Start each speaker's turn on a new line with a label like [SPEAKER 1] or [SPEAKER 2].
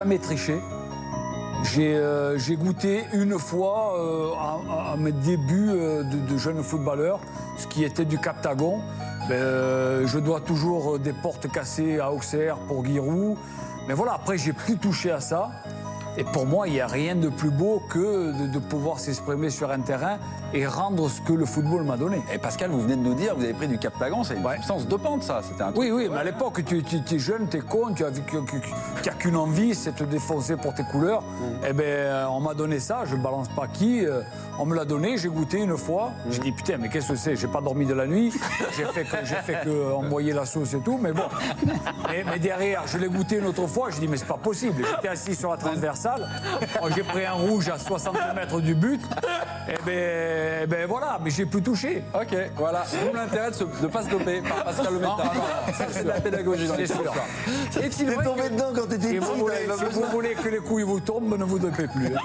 [SPEAKER 1] jamais triché. J'ai euh, j'ai goûté une fois euh, à, mes débuts euh, de, jeune footballeur, ce qui était du captagon. Ben, je dois toujours des portes cassées à Auxerre pour Giroud. Mais voilà, après, j'ai plus touché à ça. Et pour moi, il n'y a rien de plus beau que de, de pouvoir s'exprimer sur un terrain et rendre ce que le football m'a donné.
[SPEAKER 2] Et Pascal, vous venez de nous dire, vous avez pris du Captagon, c'est une
[SPEAKER 1] Ouais.
[SPEAKER 2] substance dopante, ça. C'était un truc-
[SPEAKER 1] Oui, oui, mais à l'époque, tu, tu- tu es jeune, tu es con, tu n'as qu'une envie, c'est te défoncer pour tes couleurs. Eh bien, euh, on m'a donné ça, je ne balance pas qui. euh, on me l'a donné, j'ai goûté une fois. J'ai dit, putain, mais qu'est-ce que c'est? J'ai pas dormi de la nuit. J'ai fait que, j'ai fait que envoyer la sauce et tout, mais bon. Mais, mais derrière, je l'ai goûté une autre fois, j'ai dit, mais c'est pas possible. J'étais assis sur la transversale, Oh, j'ai pris un rouge à 60 mètres du but. Et ben, eh ben voilà, mais j'ai pu toucher.
[SPEAKER 2] Ok, voilà. D'où l'intérêt de ne pas se doper par Pascal Le Métard. Ça, c'est de la pédagogie dans les
[SPEAKER 1] C'est sûr.
[SPEAKER 3] T'es tombé
[SPEAKER 1] que-
[SPEAKER 3] dedans quand t'étais petit,
[SPEAKER 1] si vous voulez que les couilles vous tombent, ne vous dopez plus. hein.